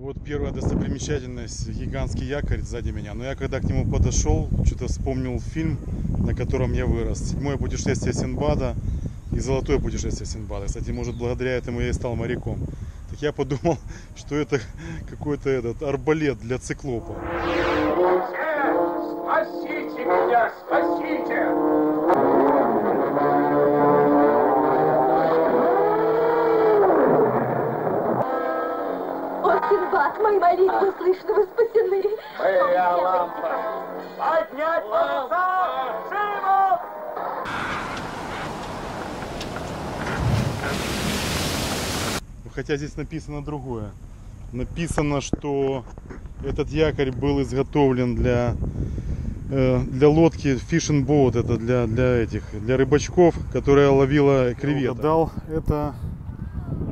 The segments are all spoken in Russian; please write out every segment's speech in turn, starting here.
Вот первая достопримечательность, гигантский якорь сзади меня. Но я когда к нему подошел, что-то вспомнил фильм, на котором я вырос. Седьмое путешествие Синбада и золотое путешествие Синбада. Кстати, может, благодаря этому я и стал моряком. Так я подумал, что это какой-то этот арбалет для циклопа. Молитвы слышны, вы спасены. Моя лампа! Поднять паруса! Живо! Хотя здесь написано другое. Написано, что этот якорь был изготовлен для, э, для лодки fishing boat, это для, для этих, для рыбачков, которая ловила креветок. Угадал, это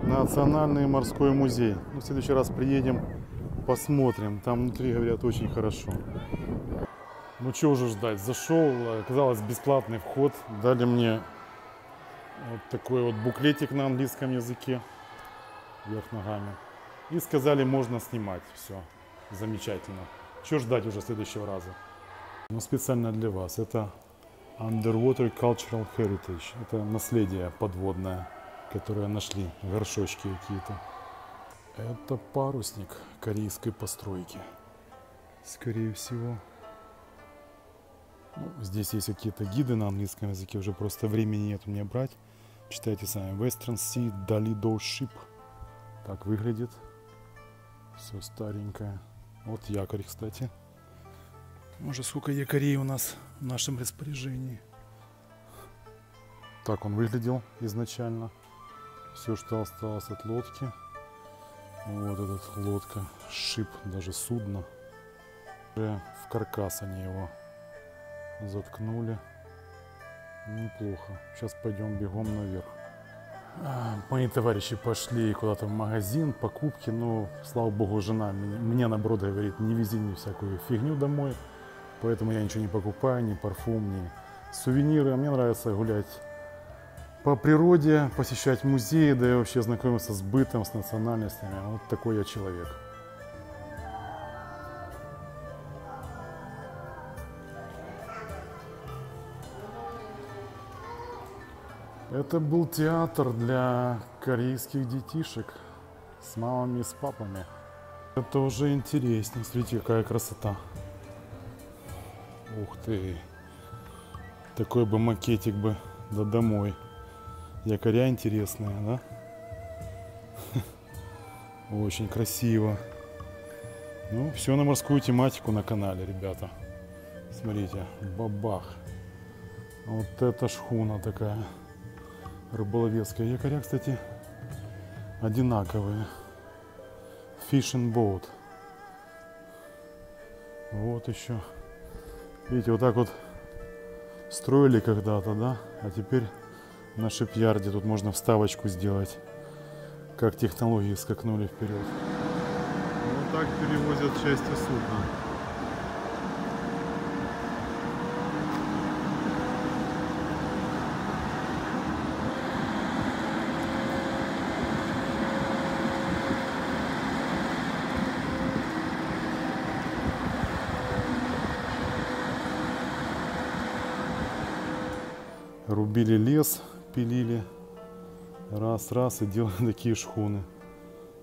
Национальный морской музей. Ну, в следующий раз приедем, посмотрим. Там внутри, говорят, очень хорошо. Ну, что уже ждать? Зашел, оказалось, бесплатный вход. Дали мне вот такой вот буклетик на английском языке вверх ногами. И сказали, можно снимать. Все, замечательно. Что ждать уже следующего раза? Ну, специально для вас. Это Underwater Cultural Heritage. Это наследие подводное, которое нашли. Горшочки какие-то. Это парусник корейской постройки. Скорее всего. Ну, здесь есть какие-то гиды на английском языке. Уже просто времени нет мне брать. Читайте сами. Western Sea Dalido Ship. Так выглядит. Все старенькое. Вот якорь, кстати. Может, сколько якорей у нас в нашем распоряжении. Так он выглядел изначально. Все, что осталось от лодки. Вот этот лодка, шип, даже судно. Уже в каркас они его заткнули. Неплохо. Сейчас пойдем бегом наверх. А, Мои товарищи пошли куда-то в магазин, покупки, но, слава богу, жена мне, мне наоборот говорит, не вези мне всякую фигню домой, поэтому я ничего не покупаю, ни парфум, ни сувениры. А мне нравится гулять по природе, посещать музеи, да и вообще знакомиться с бытом, с национальностями. Вот такой я человек. Это был театр для корейских детишек с мамами и с папами. Это уже интереснее. Смотрите, какая красота. Ух ты. Такой бы макетик бы да домой. Якоря интересная, да? Очень красиво. Ну, все на морскую тематику на канале, ребята. Смотрите, бабах. Вот это шхуна такая рыболовецкая. Якоря, кстати, одинаковые. Fishing boat. Вот еще. Видите, вот так вот строили когда-то, да? А теперь на шипьярде тут можно вставочку сделать. Как технологии скакнули вперед. Вот так перевозят части судна. Рубили лес, пилили. Раз, раз и делали такие шхуны.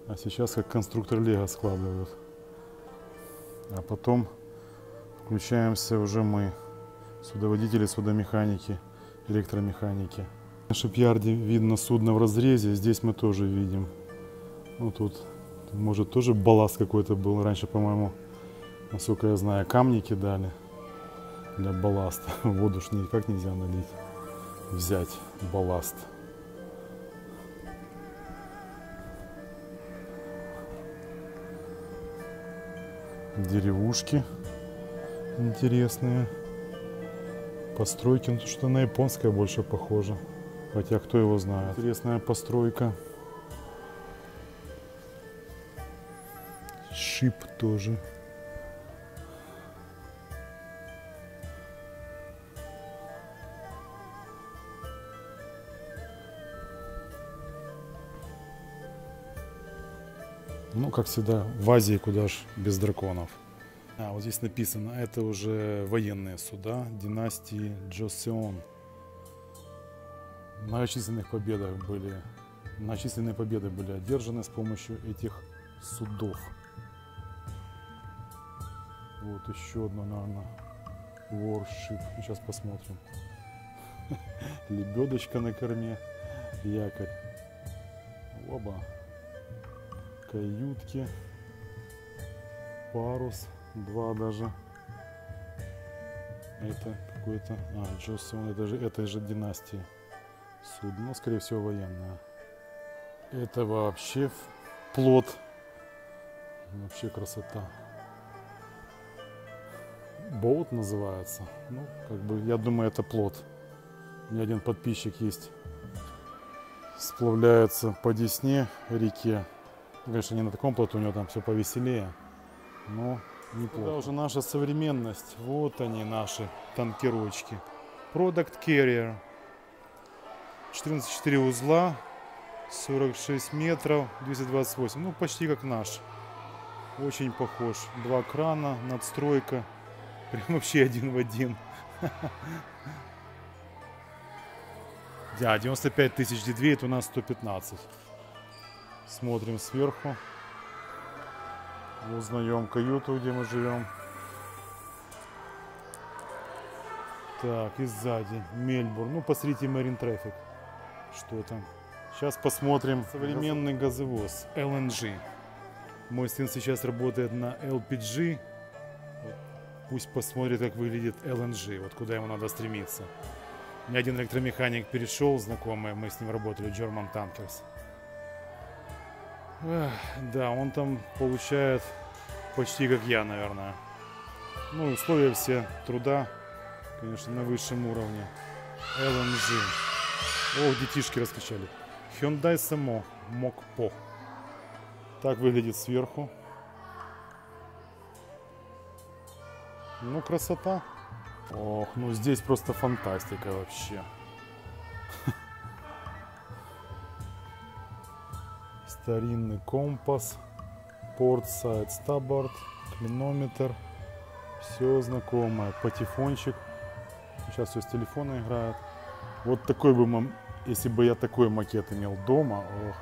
А сейчас как конструктор Лего складывают. А потом включаемся уже мы, судоводители, судомеханики, электромеханики. На шипьярде видно судно в разрезе, здесь мы тоже видим. Ну тут, может, тоже балласт какой-то был. Раньше, по-моему, насколько я знаю, камни кидали для балласта. Воду ж никак нельзя налить, взять балласт. Деревушки интересные. Постройки, ну что на японское больше похоже. Хотя кто его знает. Интересная постройка. Шип тоже. Как всегда, в Азии куда ж без драконов. А, вот здесь написано, это уже военные суда династии Джосеон. Многочисленных победах были, многочисленные победы были одержаны с помощью этих судов. Вот еще одно, наверное, Warship. Сейчас посмотрим. Лебедочка на корме, якорь. Оба. Каютки. Парус. Два даже. Это какой-то... А, Джоссон, это же этой же династии. Судно, скорее всего, военное. Это вообще плод. Вообще красота. Боут называется. Ну, как бы, я думаю, это плод. У меня один подписчик есть. Сплавляется по Десне реке. Конечно, не на таком плоту, у него там все повеселее. Но неплохо. Это уже наша современность. Вот они, наши танкерочки. Product Carrier. 14,4 узла. 46 метров. 228. Ну, почти как наш. Очень похож. Два крана, надстройка. Прям вообще один в один. Да, 95 тысяч D2, это у нас 115. Смотрим сверху. Узнаем каюту, где мы живем. Так, и сзади Мельбурн. Ну, посмотрите Marine Traffic. Что там? Сейчас посмотрим современный газовоз LNG. Мой сын сейчас работает на LPG. Пусть посмотрит, как выглядит LNG, вот куда ему надо стремиться. У меня один электромеханик перешел, знакомый, мы с ним работали, German Tankers. Эх, да, он там получает почти как я, наверное. Ну, условия все труда, конечно, на высшем уровне. LNG. О, детишки раскачали. Hyundai Samo Mokpo. Так выглядит сверху. Ну, красота. Ох, ну здесь просто фантастика вообще. Старинный компас, порт сайт стаборд, клинометр, все знакомое, патефончик. Сейчас все с телефона играет. Вот такой бы, если бы я такой макет имел дома, ох,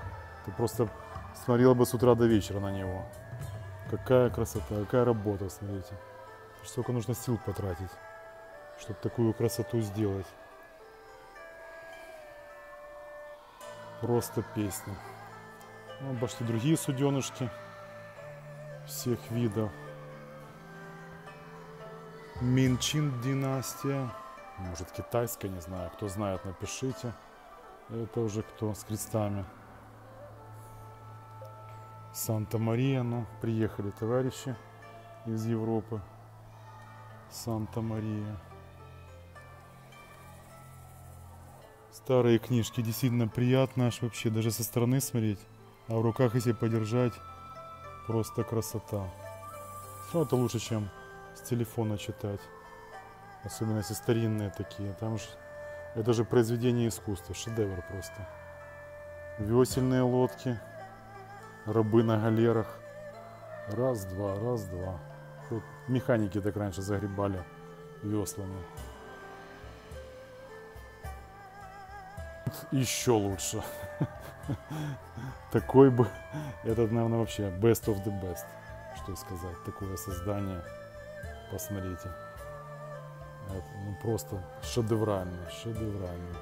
ты просто смотрел бы с утра до вечера на него. Какая красота, какая работа, смотрите. Сколько нужно сил потратить чтобы такую красоту сделать. Просто песня. Ну, пошли другие суденышки всех видов. Минчин династия. Может китайская, не знаю. Кто знает, напишите. Это уже кто с крестами. Санта-Мария, ну, приехали товарищи из Европы. Санта-Мария. Старые книжки действительно приятно аж вообще даже со стороны смотреть. А в руках если подержать, просто красота. Ну, это лучше, чем с телефона читать. Особенно если старинные такие. Там же это же произведение искусства, шедевр просто. Весельные лодки, рабы на галерах. Раз, два, раз, два. Вот механики так раньше загребали веслами. Еще лучше. Такой бы, этот, наверное, вообще best of the best, что сказать, такое создание, посмотрите. Это, ну, просто шедевральный, шедевральный.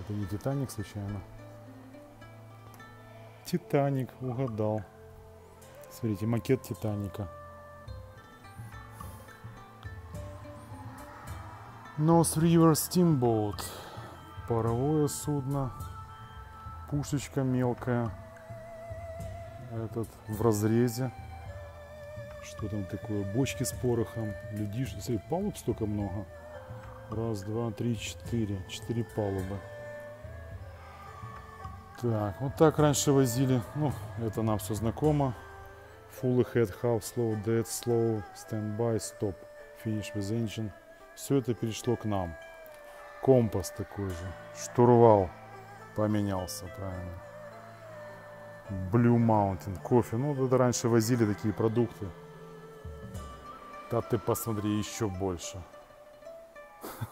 Это не Титаник случайно? Титаник, угадал. Смотрите, макет Титаника. Nose River Steamboat. Паровое судно. Пушечка мелкая. Этот в разрезе. Что там такое? Бочки с порохом. Людишь. Смотри, палуб столько много. Раз, два, три, четыре. Четыре палубы. Так, вот так раньше возили. Ну, это нам все знакомо. Full ahead, half, slow, dead, slow, stand by, stop, finish with engine. Все это перешло к нам. Компас такой же. Штурвал поменялся, правильно. Blue Mountain кофе. Ну, это раньше возили такие продукты. Да ты посмотри, еще больше.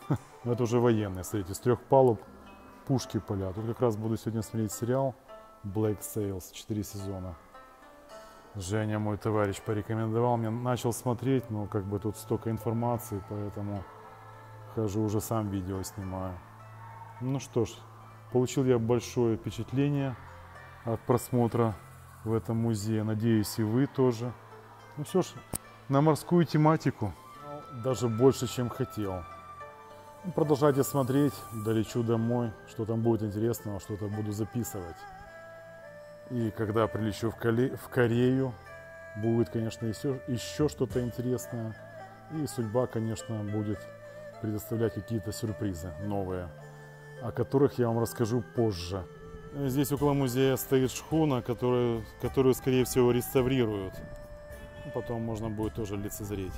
Это уже военные, смотрите, с трех палуб пушки палят. Тут как раз буду сегодня смотреть сериал Black Sails, 4 сезона. Женя, мой товарищ, порекомендовал мне. Начал смотреть, но как бы тут столько информации, поэтому хожу уже сам видео снимаю. Ну что ж, получил я большое впечатление от просмотра в этом музее. Надеюсь, и вы тоже. Ну что ж, на морскую тематику даже больше, чем хотел. Ну, Продолжайте смотреть, долечу домой, что там будет интересного, что-то буду записывать. И когда прилечу в, Кале- в Корею, будет, конечно, еще, еще что-то интересное. И судьба, конечно, будет предоставлять какие-то сюрпризы новые, о которых я вам расскажу позже. Здесь около музея стоит шхуна, которую, которую скорее всего, реставрируют. Потом можно будет тоже лицезреть.